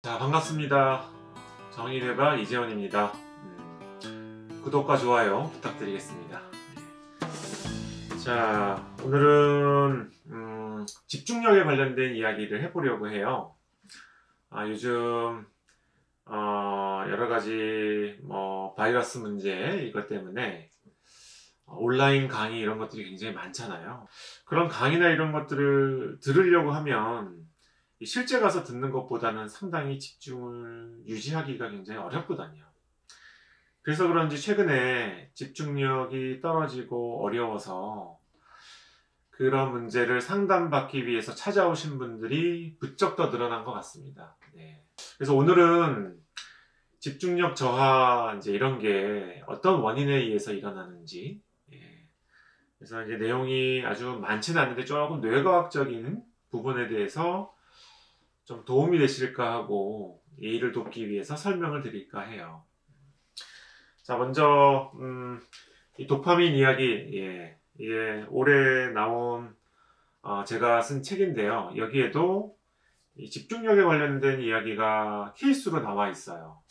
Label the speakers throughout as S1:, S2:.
S1: 자 반갑습니다. 정의대바 이재원입니다. 음, 구독과 좋아요 부탁드리겠습니다. 네. 자 오늘은 음, 집중력에 관련된 이야기를 해보려고 해요. 아, 요즘 어, 여러 가지 뭐 바이러스 문제 이것 때문에 온라인 강의 이런 것들이 굉장히 많잖아요. 그런 강의나 이런 것들을 들으려고 하면 실제 가서 듣는 것보다는 상당히 집중을 유지하기가 굉장히 어렵거든요. 그래서 그런지 최근에 집중력이 떨어지고 어려워서 그런 문제를 상담받기 위해서 찾아오신 분들이 부쩍 더 늘어난 것 같습니다. 네. 그래서 오늘은 집중력 저하 이제 이런 게 어떤 원인에 의해서 일어나는지 예. 그래서 이제 내용이 아주 많지는 않은데 조금 뇌과학적인 부분에 대해서 좀 도움이 되실까 하고 예의를 돕기 위해서 설명을 드릴까 해요. 자, 먼저 음, 이 도파민 이야기, 예, 예, 올해 나온 어, 제가 쓴 책인데요. 여기에도 집중력에 관련된 이야기가 케이스로 나와 있어요.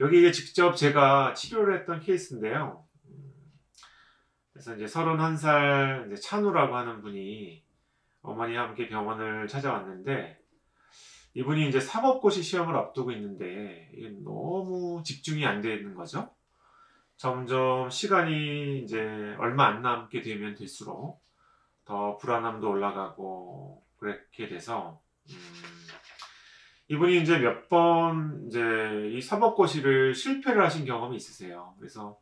S1: 여기에 직접 제가 치료를 했던 케이스인데요. 음, 그래서 이제 31살 이제 찬우라고 하는 분이 어머니와 함께 병원을 찾아왔는데 이분이 이제 사법고시 시험을 앞두고 있는데 너무 집중이 안 되는 거죠. 점점 시간이 이제 얼마 안 남게 되면 될수록 더 불안함도 올라가고 그렇게 돼서 음, 이분이 이제 몇 번 이제 이 사법고시를 실패를 하신 경험이 있으세요. 그래서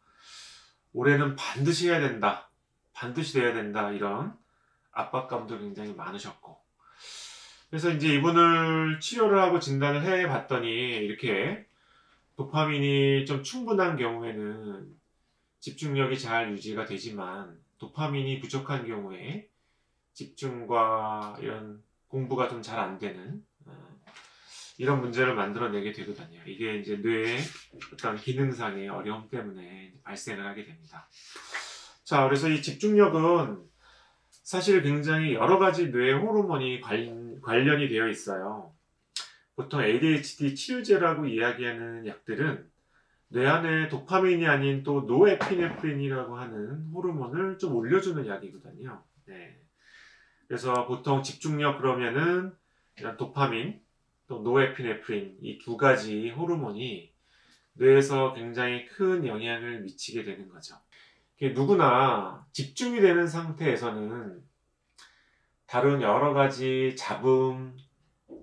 S1: 올해는 반드시 해야 된다, 반드시 돼야 된다 이런 압박감도 굉장히 많으셨고 그래서 이제 이분을 치료를 하고 진단을 해 봤더니 이렇게 도파민이 좀 충분한 경우에는 집중력이 잘 유지가 되지만 도파민이 부족한 경우에 집중과 이런 공부가 좀 잘 안 되는 어, 이런 문제를 만들어내게 되거든요. 이게 이제 뇌의 어떤 기능상의 어려움 때문에 발생을 하게 됩니다. 자, 그래서 이 집중력은 사실 굉장히 여러 가지 뇌 호르몬이 관, 관련이 되어 있어요. 보통 ADHD 치료제라고 이야기하는 약들은 뇌 안에 도파민이 아닌 또 노에피네프린이라고 하는 호르몬을 좀 올려주는 약이거든요. 네. 그래서 보통 집중력 그러면은 이런 도파민 또 노에피네프린 이 두 가지 호르몬이 뇌에서 굉장히 큰 영향을 미치게 되는 거죠. 누구나 집중이 되는 상태에서는 다른 여러 가지 잡음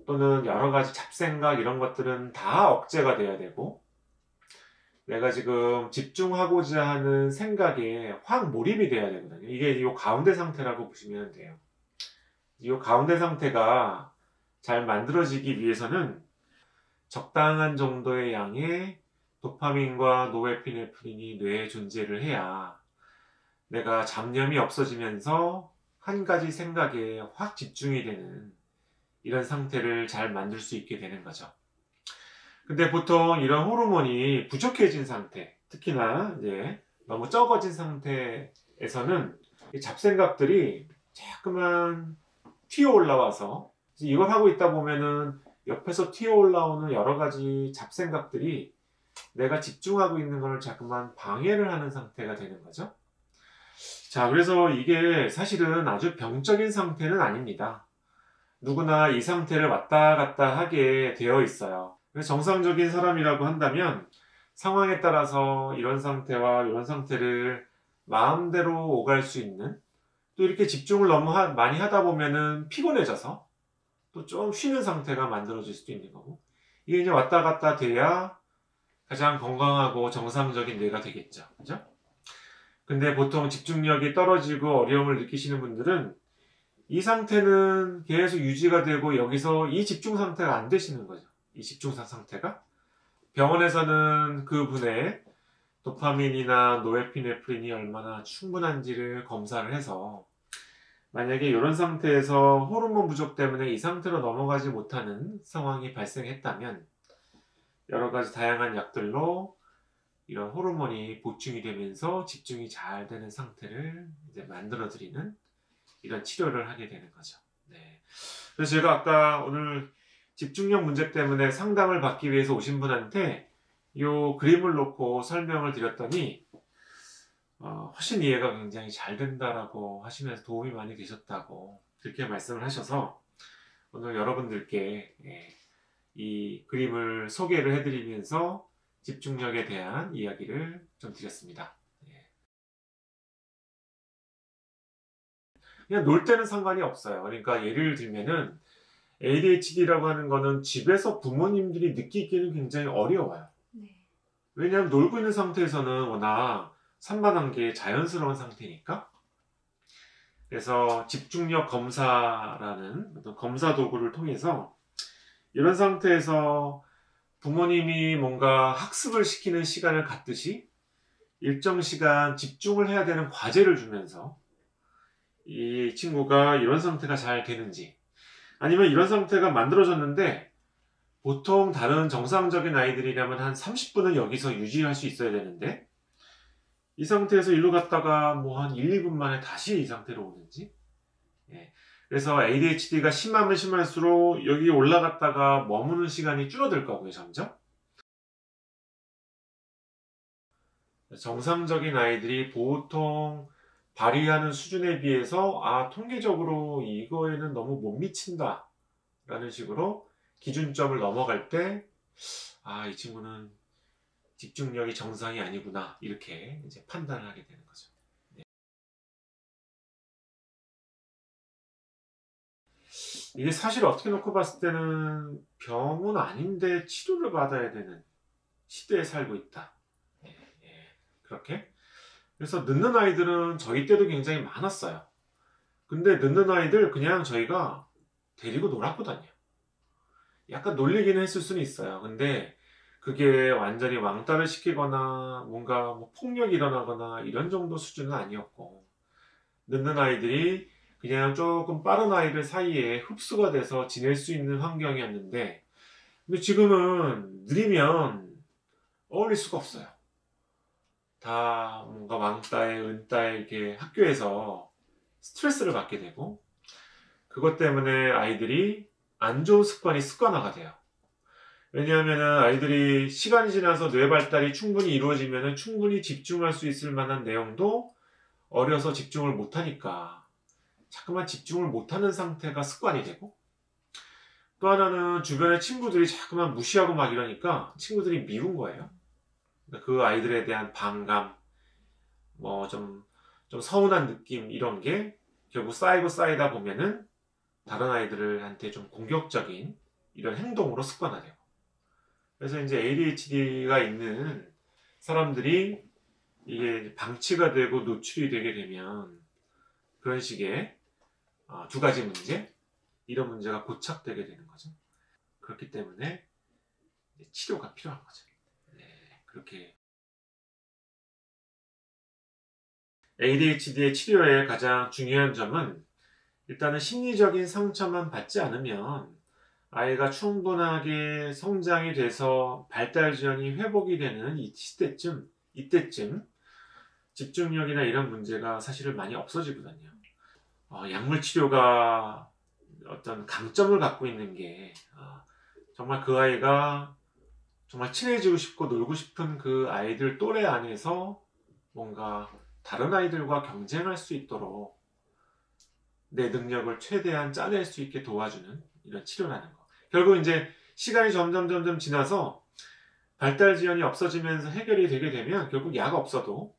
S1: 또는 여러 가지 잡생각 이런 것들은 다 억제가 돼야 되고 내가 지금 집중하고자 하는 생각에 확 몰입이 돼야 되거든요. 이게 이 가운데 상태라고 보시면 돼요. 이 가운데 상태가 잘 만들어지기 위해서는 적당한 정도의 양의 도파민과 노에피네프린이 뇌에 존재를 해야 내가 잡념이 없어지면서 한 가지 생각에 확 집중이 되는 이런 상태를 잘 만들 수 있게 되는 거죠. 근데 보통 이런 호르몬이 부족해진 상태, 특히나 이제 너무 적어진 상태에서는 잡생각들이 자꾸만 튀어 올라와서 이걸 하고 있다 보면은 옆에서 튀어 올라오는 여러 가지 잡생각들이 내가 집중하고 있는 것을 자꾸만 방해를 하는 상태가 되는 거죠. 자, 그래서 이게 사실은 아주 병적인 상태는 아닙니다. 누구나 이 상태를 왔다 갔다 하게 되어 있어요. 정상적인 사람이라고 한다면 상황에 따라서 이런 상태와 이런 상태를 마음대로 오갈 수 있는 또 이렇게 집중을 너무 하, 많이 하다 보면은 피곤해져서 또 좀 쉬는 상태가 만들어질 수도 있는 거고 이게 이제 왔다 갔다 돼야 가장 건강하고 정상적인 뇌가 되겠죠. 그죠? 근데 보통 집중력이 떨어지고 어려움을 느끼시는 분들은 이 상태는 계속 유지가 되고 여기서 이 집중 상태가 안 되시는 거죠. 이 집중상 상태가. 병원에서는 그 분의 도파민이나 노에피네프린이 얼마나 충분한지를 검사를 해서 만약에 이런 상태에서 호르몬 부족 때문에 이 상태로 넘어가지 못하는 상황이 발생했다면 여러 가지 다양한 약들로 이런 호르몬이 보충이 되면서 집중이 잘 되는 상태를 이제 만들어 드리는 이런 치료를 하게 되는 거죠. 네. 그래서 제가 아까 오늘 집중력 문제 때문에 상담을 받기 위해서 오신 분한테 이 그림을 놓고 설명을 드렸더니 어, 훨씬 이해가 굉장히 잘 된다라고 하시면서 도움이 많이 되셨다고 그렇게 말씀을 하셔서 오늘 여러분들께 예, 이 그림을 소개를 해드리면서 집중력에 대한 이야기를 좀 드렸습니다. 예. 그냥 놀 때는 상관이 없어요. 그러니까 예를 들면은 ADHD라고 하는 거는 집에서 부모님들이 느끼기는 굉장히 어려워요.
S2: 네.
S1: 왜냐하면 놀고 있는 상태에서는 워낙 산만한 게 자연스러운 상태니까. 그래서 집중력 검사라는 어떤 검사 도구를 통해서 이런 상태에서 부모님이 뭔가 학습을 시키는 시간을 갖듯이 일정 시간 집중을 해야 되는 과제를 주면서 이 친구가 이런 상태가 잘 되는지 아니면 이런 상태가 만들어졌는데 보통 다른 정상적인 아이들이라면 한 30분은 여기서 유지할 수 있어야 되는데 이 상태에서 일로 갔다가 뭐 한 1, 2분 만에 다시 이 상태로 오는지 예. 그래서 ADHD가 심하면 심할수록 여기 올라갔다가 머무는 시간이 줄어들 거고요 점점 정상적인 아이들이 보통 발휘하는 수준에 비해서 아 통계적으로 이거에는 너무 못 미친다 라는 식으로 기준점을 넘어갈 때 아 이 친구는 집중력이 정상이 아니구나 이렇게 이제 판단을 하게 되는 거죠. 이게 사실 어떻게 놓고 봤을 때는 병은 아닌데 치료를 받아야 되는 시대에 살고 있다. 예, 예. 그렇게 그래서 늦는 아이들은 저희 때도 굉장히 많았어요. 근데 늦는 아이들 그냥 저희가 데리고 놀았거든요. 약간 놀리기는 했을 수는 있어요. 근데 그게 완전히 왕따를 시키거나 뭔가 뭐 폭력이 일어나거나 이런 정도 수준은 아니었고 늦는 아이들이 그냥 조금 빠른 아이들 사이에 흡수가 돼서 지낼 수 있는 환경이었는데 근데 지금은 느리면 어울릴 수가 없어요. 다 뭔가 왕따에 은따에 이렇게 학교에서 스트레스를 받게 되고 그것 때문에 아이들이 안 좋은 습관이 습관화가 돼요. 왜냐하면 아이들이 시간이 지나서 뇌 발달이 충분히 이루어지면 충분히 집중할 수 있을 만한 내용도 어려서 집중을 못하니까 자꾸만 집중을 못하는 상태가 습관이 되고 또 하나는 주변의 친구들이 자꾸만 무시하고 막 이러니까 친구들이 미운 거예요. 그 아이들에 대한 반감, 뭐 좀 좀 서운한 느낌 이런 게 결국 쌓이고 쌓이다 보면은 다른 아이들한테 좀 공격적인 이런 행동으로 습관화되고 그래서 이제 ADHD가 있는 사람들이 이게 방치가 되고 노출이 되게 되면 그런 식의 어, 두 가지 문제 이런 문제가 고착되게 되는 거죠. 그렇기 때문에 치료가 필요한 거죠. 그렇게 ADHD의 치료의 가장 중요한 점은 일단은 심리적인 상처만 받지 않으면 아이가 충분하게 성장이 돼서 발달 지연이 회복이 되는 이 시대쯤, 이때쯤 집중력이나 이런 문제가 사실은 많이 없어지거든요. 어, 약물 치료가 어떤 강점을 갖고 있는 게 어, 정말 그 아이가 정말 친해지고 싶고 놀고 싶은 그 아이들 또래 안에서 뭔가 다른 아이들과 경쟁할 수 있도록 내 능력을 최대한 짜낼 수 있게 도와주는 이런 치료라는 거. 결국 이제 시간이 점점 점점 지나서 발달 지연이 없어지면서 해결이 되게 되면 결국 약 없어도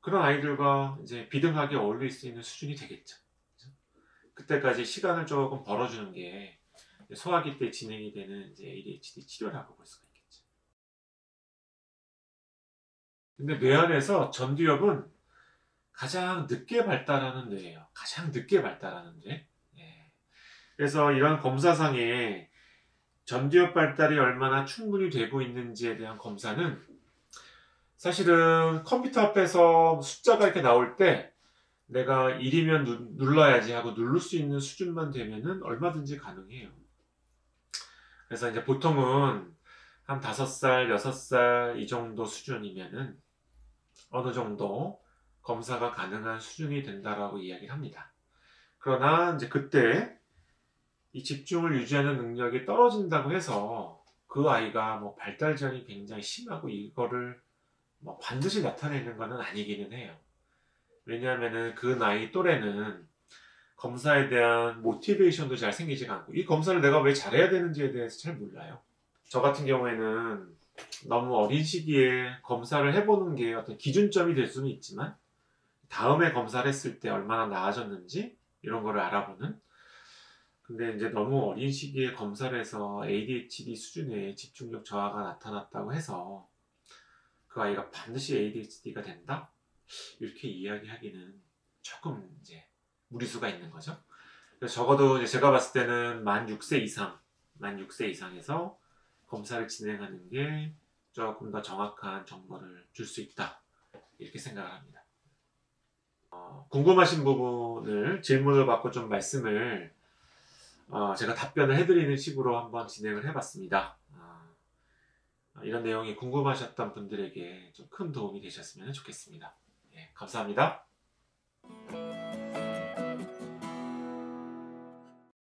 S1: 그런 아이들과 이제 비등하게 어울릴 수 있는 수준이 되겠죠. 그때까지 시간을 조금 벌어주는 게 소화기 때 진행이 되는 이제 ADHD 치료라고 볼 수가 근데 뇌 안에서 전두엽은 가장 늦게 발달하는 뇌예요. 가장 늦게 발달하는 뇌. 예. 그래서 이런 검사상에 전두엽 발달이 얼마나 충분히 되고 있는지에 대한 검사는 사실은 컴퓨터 앞에서 숫자가 이렇게 나올 때 내가 1이면 눌러야지 하고 누를 수 있는 수준만 되면은 얼마든지 가능해요. 그래서 이제 보통은 한 5살, 6살 이 정도 수준이면은 어느 정도 검사가 가능한 수준이 된다라고 이야기를 합니다. 그러나 이제 그때 이 집중을 유지하는 능력이 떨어진다고 해서 그 아이가 뭐 발달 지연이 굉장히 심하고 이거를 뭐 반드시 나타내는 것은 아니기는 해요. 왜냐하면은 그 나이 또래는 검사에 대한 모티베이션도 잘 생기지가 않고 이 검사를 내가 왜 잘해야 되는지에 대해서 잘 몰라요. 저 같은 경우에는 너무 어린 시기에 검사를 해보는 게 어떤 기준점이 될 수는 있지만 다음에 검사를 했을 때 얼마나 나아졌는지 이런 거를 알아보는 근데 이제 너무 어린 시기에 검사를 해서 ADHD 수준의 집중력 저하가 나타났다고 해서 그 아이가 반드시 ADHD가 된다? 이렇게 이야기하기는 조금 이제 무리수가 있는 거죠. 적어도 제가 봤을 때는 만 6세 이상, 만 6세 이상에서 검사를 진행하는 게 조금 더 정확한 정보를 줄 수 있다. 이렇게 생각을 합니다. 어, 궁금하신 부분을 질문을 받고 좀 말씀을 어, 제가 답변을 해드리는 식으로 한번 진행을 해봤습니다. 어, 이런 내용이 궁금하셨던 분들에게 좀 큰 도움이 되셨으면 좋겠습니다. 예, 감사합니다.